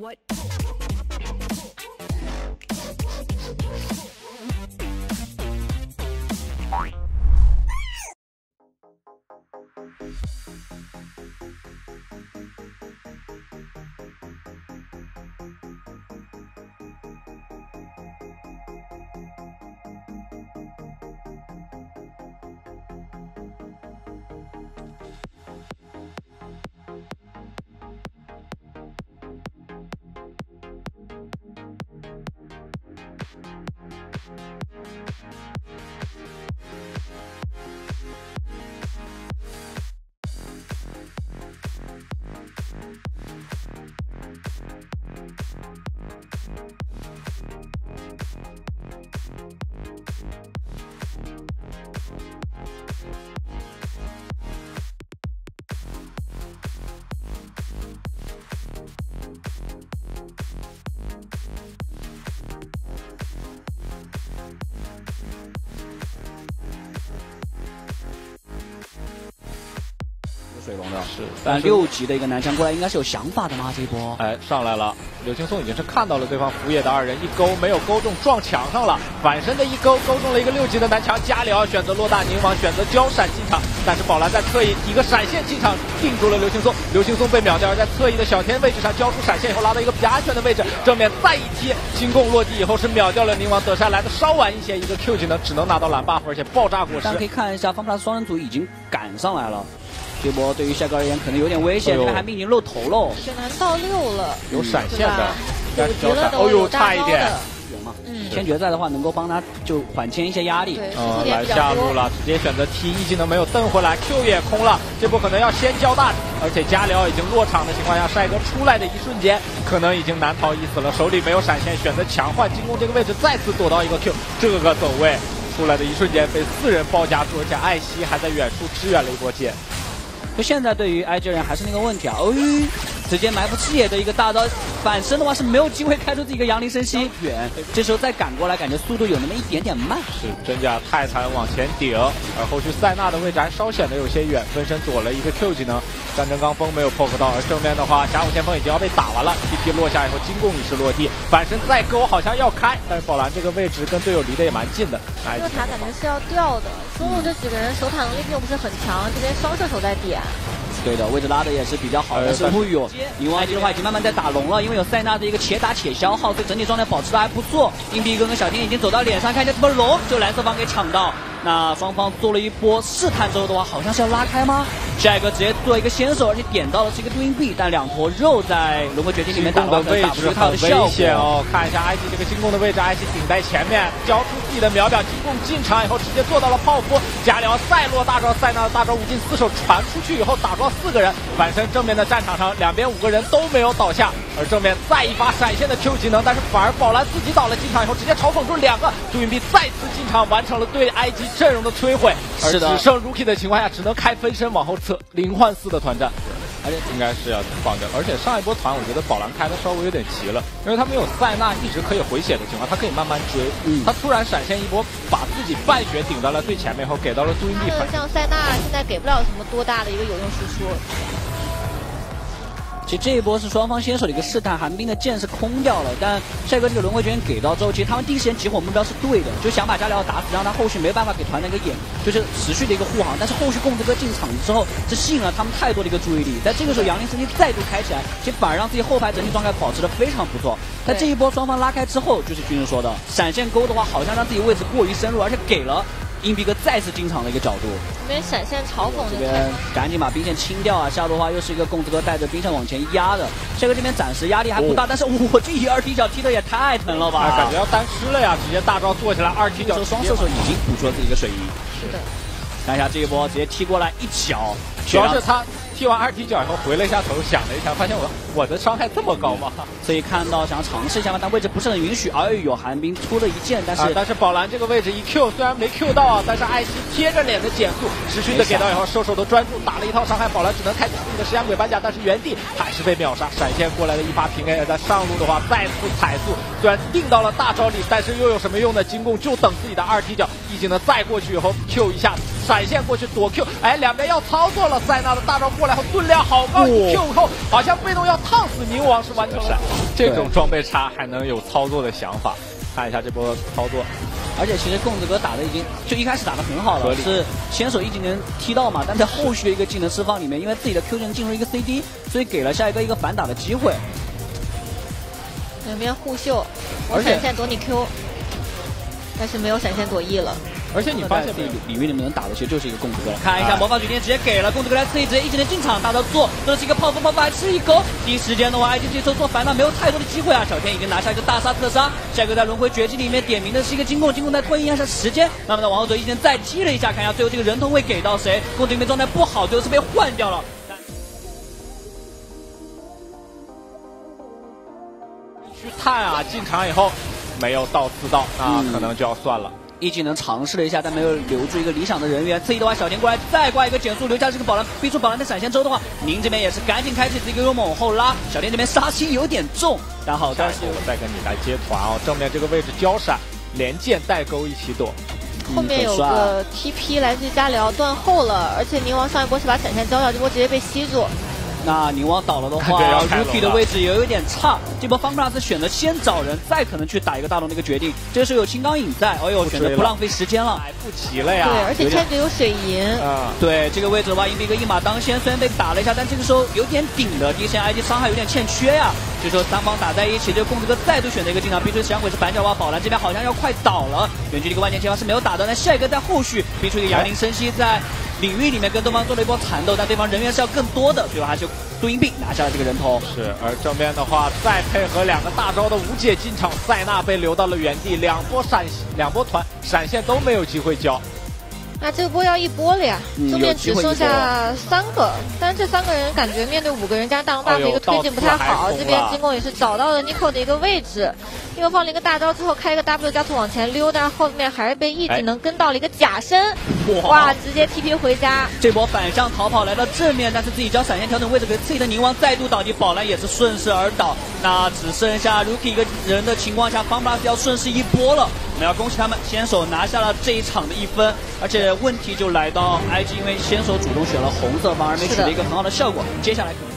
What? 水龙的，是但六级的一个男枪过来，应该是有想法的吗？这一波，哎，上来了，柳青松已经是看到了对方福野的二人一勾没有勾中，撞墙上了，反身的一勾勾中了一个六级的男枪，加里奥选择落大宁王，选择交闪进场，但是宝蓝在侧翼一个闪现进场定住了刘青松，刘青松被秒掉，而在侧翼的小天位置上交出闪现以后拉到一个比较安全的位置，正面再一踢，金贡落地以后是秒掉了宁王，德山来的稍晚一些，一个 Q 技能只能拿到蓝 buff，而且爆炸果实。大家可以看一下方 plus 双人组已经赶上来了。这波对于帅哥而言可能有点危险，这边寒冰已经露头喽。血男到六了，有闪现的，有局了都哦呦，差一点。有吗？嗯，天爵在的话，能够帮他就缓清一些压力。对，嗯，来下路了，直接选择 T 一技能没有蹬回来，Q 也空了，这波可能要先交大，而且加辽已经落场的情况下，帅哥出来的一瞬间，可能已经难逃一死了，手里没有闪现，选择强换进攻这个位置，再次躲到一个 Q，这个走位出来的一瞬间被四人包夹住，而且艾希还在远处支援了一波剑。就现在对于 IG 人还是那个问题啊，哦，直接埋伏视野的一个大招反身的话是没有机会开出自己一个阳灵升息。远，这时候再赶过来，感觉速度有那么一点点慢。是真假泰坦往前顶，而后续塞纳的位置还稍显得有些远，分身躲了一个 Q 技能，战争罡风没有 poke 到，而正面的话峡谷先锋已经要被打完了，TP 落下以后金贡也是落地，反身再勾好像要开，但是宝蓝这个位置跟队友离得也蛮近的，这个塔感觉是要掉的，中路这几个人守塔能力并不是很强，这边双射手在点。对的，位置拉的也是比较好的，是乌有。宁王 IG 的话已经慢慢在打龙了，因为有塞纳的一个且打且消耗，所以整体状态保持的还不错。硬币哥跟小天已经走到脸上，看一下怎么龙就蓝色方给抢到。那双方做了一波试探之后的话，好像是要拉开吗？下一个直接做一个先手，而且点到的是一个对应币，但两坨肉在龙哥绝境里面打到的位置很危险哦。看一下 IG 这个进攻的位置，IG 顶在前面，交出自己的秒表，进攻进场以后直接做到了泡芙。加里奥再落大招，塞纳的大招无尽四手传出去以后打撞四个人，反身正面的战场上两边五个人都没有倒下，而正面再一发闪现的 Q 技能，但是反而宝蓝自己倒了进场以后直接嘲讽出两个朱云币再次进场完成了对 IG 阵容的摧毁，而只剩 Rookie 的情况下只能开分身往后撤，零换四的团战。而且应该是要放掉，而且上一波团我觉得宝蓝开的稍微有点急了，因为他没有塞纳一直可以回血的情况，他可以慢慢追。嗯，他突然闪现一波，把自己半血顶到了最前面后，给到了杜云地。像塞纳现在给不了什么多大的一个有用输出。其实这一波是双方先手的一个试探，寒冰的剑是空掉了，但帅哥这个轮回拳给到之后，其实他们第一时间集火目标是对的，就想把加里奥打死，让他后续没办法给团那个眼，就是持续的一个护航。但是后续贡子哥进场之后，这吸引了他们太多的一个注意力，在这个时候杨林神经再度开起来，其实反而让自己后排整体状态保持的非常不错。但这一波双方拉开之后，就是军人说的闪现勾的话，好像让自己位置过于深入，而且给了。硬币哥再次进场的一个角度，这边闪现嘲讽，这边赶紧把兵线清掉啊！下路的话又是一个贡子哥带着兵线往前压的，帅哥这边暂时压力还不大，但是我这一二踢脚踢的也太疼了吧！感觉要单吃了呀！直接大招做起来，二踢脚双射手已经补出了自己的水银。是的，看一下这一波直接踢过来一脚，主要是他。踢完二踢脚以后回了一下头，想了一下，发现我我的伤害这么高吗？所以看到想要尝试一下嘛，但位置不是很允许。哎呦，寒冰出了一剑，但是、啊、但是宝蓝这个位置一 Q 虽然没 Q 到啊，但是艾希贴着脸的减速持续的给到以后，射手都专注打了一套伤害，宝蓝只能开启自己的石像鬼板甲，但是原地还是被秒杀。闪现过来的一发平 A 在上路的话再次踩速，虽然定到了大招里，但是又有什么用呢？金贡就等自己的二踢脚，一技能再过去以后 Q 一下。闪现过去躲 Q，哎，两边要操作了，塞纳的大招过来后盾量好高，一 Q 后好像被动要烫死冥王是完成了，这种装备差还能有操作的想法，看一下这波操作。而且其实贡子哥打的已经就一开始打的很好了，是先手一技能踢到嘛，但在后续的一个技能释放里面，因为自己的 Q 技能进入一个 CD，所以给了下一个一个反打的机会。两边互秀，我闪现躲你 Q，但是没有闪现躲 E 了。而且你发现领领域里面能打的其实就是一个贡子哥了。看一下魔法水晶直接给了贡子哥来刺激直接一技能进场，大招做，这是一个泡芙泡芙还吃一口。第一时间的话，IG 这时候做反打没有太多的机会啊。小天已经拿下一个大杀特杀，下一个在轮回绝技里面点名的是一个金贡，金贡在拖延一下时间。那么呢，往后走一技能再踢了一下，看一下最后这个人头会给到谁？贡子这边状态不好，最后是被换掉了。去探啊，进场以后没有到四道，那可能就要算了。一技能尝试了一下，但没有留住一个理想的人员。次一的话，小田过来再挂一个减速，留下这个宝蓝，逼出宝蓝的闪现之后的话，您这边也是赶紧开启这个幽梦往后拉。小田这边杀气有点重，但好，但是我再跟你来接团哦。正面这个位置交闪连剑带钩一起躲，后面有个 TP 来自加辽断后了，而且宁王上一波是把闪现交掉，这波直接被吸住。那宁王倒了的话，Rookie 的位置也有点差。这波方 plus 选择先找人，再可能去打一个大龙的一个决定。这个时候有青钢影在，哎呦，选择不浪费时间了，来不及了呀。对，而且开局有水银。啊，对，这个位置的话，硬币哥一马当先，虽然被打了一下，但这个时候有点顶的，第一线 ID 伤害有点欠缺呀。这时候三方打在一起，这个公子哥再度选择一个进场，逼出响鬼是反角蛙，宝蓝这边好像要快倒了。远距离一个万箭齐发是没有打到，但下一个在后续逼出一个杨凌生息在。领域里面跟对方做了一波缠斗，但对方人员是要更多的，最后还是杜银币拿下了这个人头。是，而正面的话再配合两个大招的无解进场，塞纳被留到了原地，两波闪，两波团闪现都没有机会交。那这波要一波了呀，正面只剩下三个，但是这三个人感觉面对五个人加大龙 buff 一个推进不太好。这边进攻也是找到了 Nico 的一个位置，因为放了一个大招之后开一个 W 加速往前溜，但是后面还是被 E 技能跟到了一个假身，哇，直接 TP 回家。这波反向逃跑来到正面，但是自己将闪现调整位置给自己的宁王再度倒地，宝蓝也是顺势而倒。那只剩下 Rookie 一个人的情况下，方 plus 要顺势一波了。我们要恭喜他们，先手拿下了这一场的一分，而且问题就来到 IG，因为先手主动选了红色，反而没取得一个很好的效果。接下来可能。